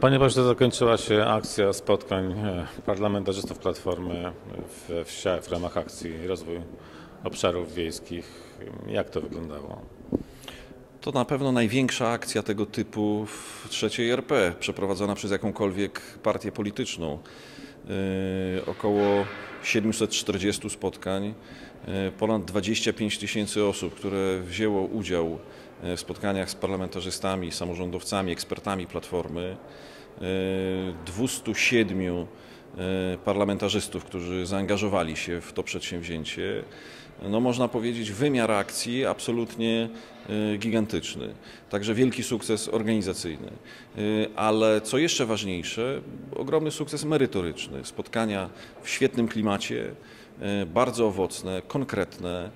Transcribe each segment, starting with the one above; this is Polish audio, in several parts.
Panie pośle, zakończyła się akcja spotkań e, parlamentarzystów Platformy w w ramach akcji Rozwój Obszarów Wiejskich. Jak to wyglądało? To na pewno największa akcja tego typu w trzeciej RP, przeprowadzona przez jakąkolwiek partię polityczną. Yy, około 740 spotkań, yy, ponad 25 tysięcy osób, które wzięło udział w spotkaniach z parlamentarzystami, samorządowcami, ekspertami Platformy, 207 yy, parlamentarzystów, którzy zaangażowali się w to przedsięwzięcie. No można powiedzieć wymiar akcji absolutnie gigantyczny. Także wielki sukces organizacyjny. Ale co jeszcze ważniejsze, ogromny sukces merytoryczny. Spotkania w świetnym klimacie, bardzo owocne, konkretne,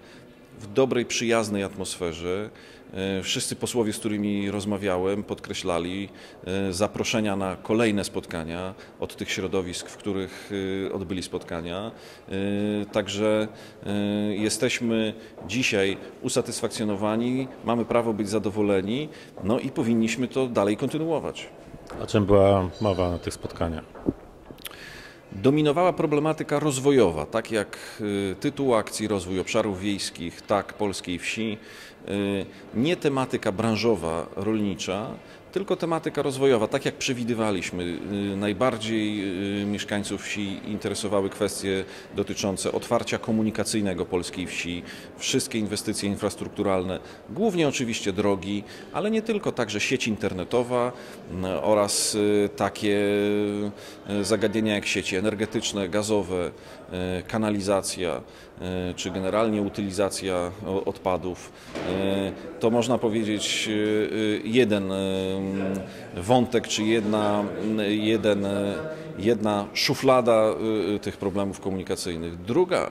w dobrej, przyjaznej atmosferze. E, wszyscy posłowie, z którymi rozmawiałem, podkreślali e, zaproszenia na kolejne spotkania od tych środowisk, w których e, odbyli spotkania. Także jesteśmy dzisiaj usatysfakcjonowani, mamy prawo być zadowoleni, no i powinniśmy to dalej kontynuować. O czym była mowa na tych spotkaniach? Dominowała problematyka rozwojowa, tak jak y, tytuł akcji Rozwój Obszarów Wiejskich, tak polskiej wsi, y, nie tematyka branżowa, rolnicza, tylko tematyka rozwojowa. Tak jak przewidywaliśmy, y, najbardziej y, mieszkańców wsi interesowały kwestie dotyczące otwarcia komunikacyjnego polskiej wsi, wszystkie inwestycje infrastrukturalne, głównie oczywiście drogi, ale nie tylko, także sieć internetowa y, oraz takie zagadnienia jak sieci energetyczne, gazowe, kanalizacja czy generalnie utylizacja odpadów. To można powiedzieć jeden wątek, czy jedna, jeden, jedna szuflada tych problemów komunikacyjnych. Druga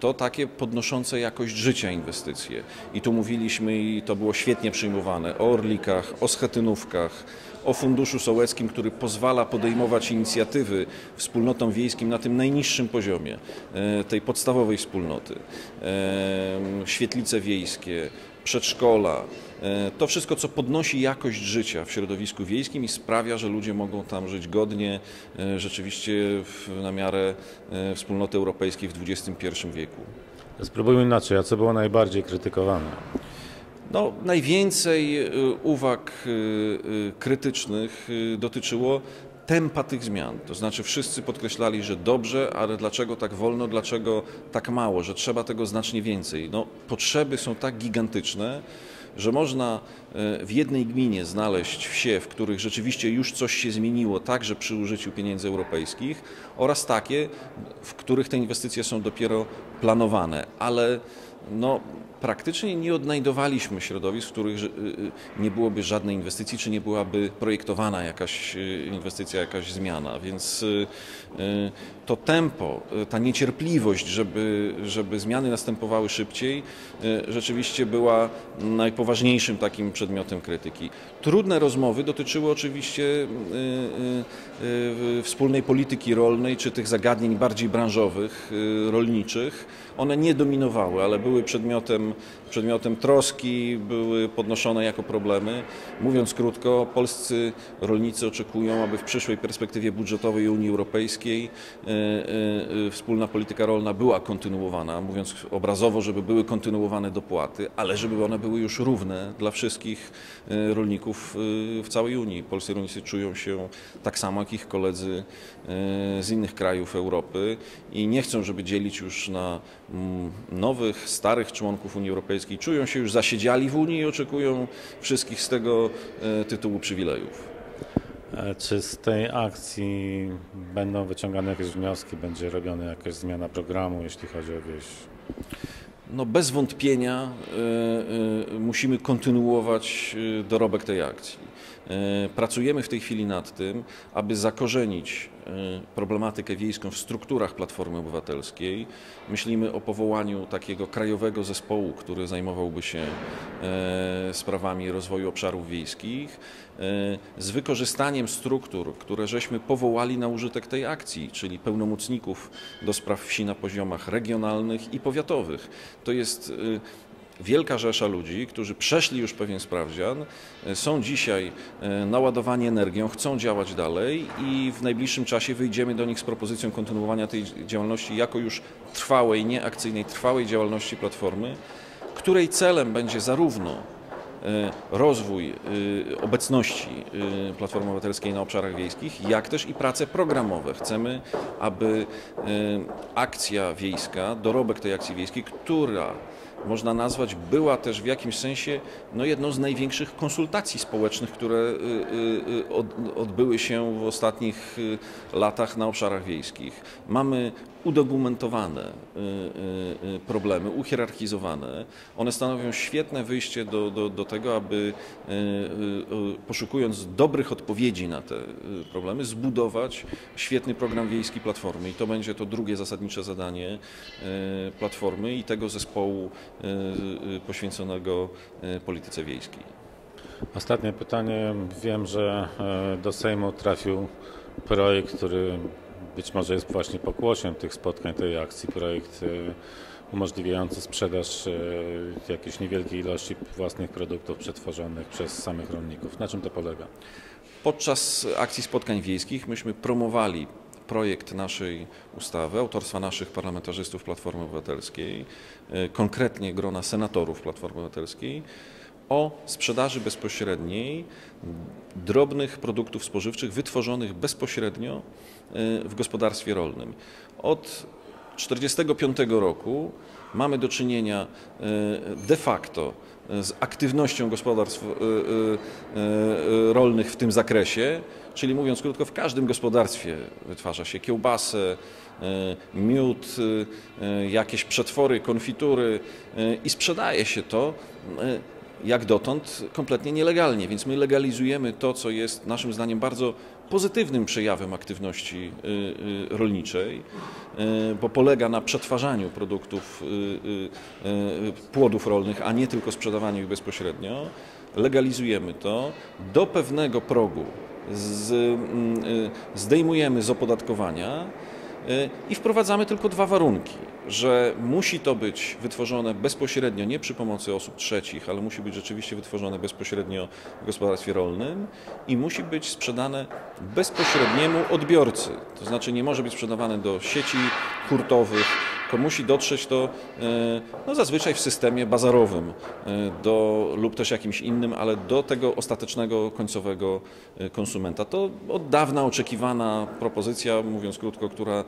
to takie podnoszące jakość życia inwestycje. I tu mówiliśmy, i to było świetnie przyjmowane, o orlikach, o schetynówkach, o Funduszu Sołeckim, który pozwala podejmować inicjatywy wspólnotom wiejskim na tym najniższym poziomie, tej podstawowej wspólnoty. Świetlice wiejskie, przedszkola, e, to wszystko, co podnosi jakość życia w środowisku wiejskim i sprawia, że ludzie mogą tam żyć godnie, e, rzeczywiście na miarę e, wspólnoty europejskiej w XXI wieku. Spróbujmy inaczej, a co było najbardziej krytykowane? No, najwięcej uwag krytycznych dotyczyło tempa tych zmian. To znaczy wszyscy podkreślali, że dobrze, ale dlaczego tak wolno, dlaczego tak mało, że trzeba tego znacznie więcej. No, potrzeby są tak gigantyczne, że można e, w jednej gminie znaleźć wsie, w których rzeczywiście już coś się zmieniło, także przy użyciu pieniędzy europejskich, oraz takie, w których te inwestycje są dopiero planowane, ale no, praktycznie nie odnajdowaliśmy środowisk, w których y, y, nie byłoby żadnej inwestycji, czy nie byłaby projektowana jakaś y, inwestycja, jakaś zmiana. Więc to tempo, ta niecierpliwość, żeby, żeby zmiany następowały szybciej, rzeczywiście była najpoważniejszym takim przedmiotem krytyki. Trudne rozmowy dotyczyły oczywiście wspólnej polityki rolnej, czy tych zagadnień bardziej branżowych, rolniczych. One nie dominowały, ale były przedmiotem przedmiotem, troski, były podnoszone jako problemy. Mówiąc krótko, polscy rolnicy oczekują, aby w przyszłej perspektywie budżetowej Unii Europejskiej e, e, wspólna polityka rolna była kontynuowana, mówiąc obrazowo, żeby były kontynuowane dopłaty, ale żeby one były już równe dla wszystkich e, rolników w całej Unii. Polscy rolnicy czują się tak samo jak ich koledzy z innych krajów Europy i nie chcą, żeby dzielić już na mm, nowych, starych członków Unii Europejskiej czują się już zasiedziali w Unii i oczekują wszystkich z tego e, tytułu przywilejów. E, czy z tej akcji będą wyciągane jakieś wnioski, będzie robiona jakaś zmiana programu, jeśli chodzi o wieś? No bez wątpienia y, y, musimy kontynuować dorobek tej akcji. Y, pracujemy w tej chwili nad tym, aby zakorzenić problematykę wiejską w strukturach Platformy Obywatelskiej. Myślimy o powołaniu takiego krajowego zespołu, który zajmowałby się sprawami rozwoju obszarów wiejskich z wykorzystaniem struktur, które żeśmy powołali na użytek tej akcji, czyli pełnomocników do spraw wsi na poziomach regionalnych i powiatowych. To jest wielka rzesza ludzi, którzy przeszli już pewien sprawdzian, e, są dzisiaj e, naładowani energią, chcą działać dalej i w najbliższym czasie wyjdziemy do nich z propozycją kontynuowania tej działalności jako już trwałej, nie akcyjnej, trwałej działalności Platformy, której celem będzie zarówno e, rozwój obecności Platformy Obywatelskiej na obszarach wiejskich, jak też i prace programowe. Chcemy, aby akcja wiejska, dorobek tej akcji wiejskiej, która można nazwać, była też w jakimś sensie no, jedną z największych konsultacji społecznych, które y, y, y, od, odbyły się w ostatnich latach na obszarach wiejskich. Mamy udokumentowane problemy, uhierarchizowane. One stanowią świetne wyjście do, do, do tego, aby poszukując dobrych odpowiedzi na te problemy, zbudować świetny program wiejski Platformy. I to będzie to drugie zasadnicze zadanie Platformy i tego zespołu poświęconego y, polityce wiejskiej. Ostatnie pytanie. Wiem, że do Sejmu trafił projekt, który być może jest właśnie pokłosiem tych spotkań, tej akcji. Projekt umożliwiający sprzedaż jakiejś niewielkiej ilości własnych produktów przetworzonych przez samych rolników. Na czym to polega? Podczas akcji spotkań wiejskich myśmy promowali projekt naszej ustawy, autorstwa naszych parlamentarzystów Platformy Obywatelskiej, e, konkretnie grona senatorów Platformy Obywatelskiej, o sprzedaży bezpośredniej drobnych produktów spożywczych wytworzonych bezpośrednio e, w gospodarstwie rolnym. Od 1945 roku mamy do czynienia e, de facto z aktywnością gospodarstw rolnych w tym zakresie, czyli mówiąc krótko, w każdym gospodarstwie wytwarza się kiełbasę, e, miód, e, jakieś przetwory, konfitury e, i sprzedaje się to e, jak dotąd kompletnie nielegalnie, więc my legalizujemy to, co jest naszym zdaniem bardzo pozytywnym przejawem aktywności rolniczej, bo polega na przetwarzaniu produktów, płodów rolnych, a nie tylko sprzedawaniu ich bezpośrednio. Legalizujemy to do pewnego progu, z, mm, y, zdejmujemy z opodatkowania y, i wprowadzamy tylko dwa warunki, że musi to być wytworzone bezpośrednio, nie przy pomocy osób trzecich, ale musi być rzeczywiście wytworzone bezpośrednio w gospodarstwie rolnym i musi być sprzedane bezpośredniemu odbiorcy. To znaczy nie może być sprzedawane do sieci hurtowych, tylko musi dotrzeć to e, no zazwyczaj w systemie bazarowym e, do, lub też jakimś innym, ale do tego ostatecznego końcowego e, konsumenta. To od dawna oczekiwana propozycja, mówiąc krótko, która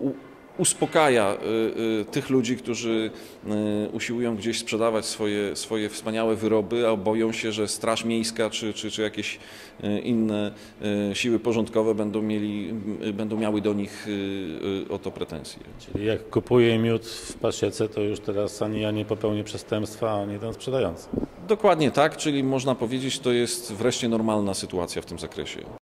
u, uspokaja y, y, tych ludzi, którzy y, usiłują gdzieś sprzedawać swoje, swoje wspaniałe wyroby, a boją się, że Straż Miejska czy, czy, czy jakieś inne siły porządkowe będą, mieli, będą miały do nich o to pretensje. Czyli jak kupuję miód w pasiece, to już teraz ani ja nie popełnię przestępstwa, ani ten sprzedający. Dokładnie tak, czyli można powiedzieć, to jest wreszcie normalna sytuacja w tym zakresie.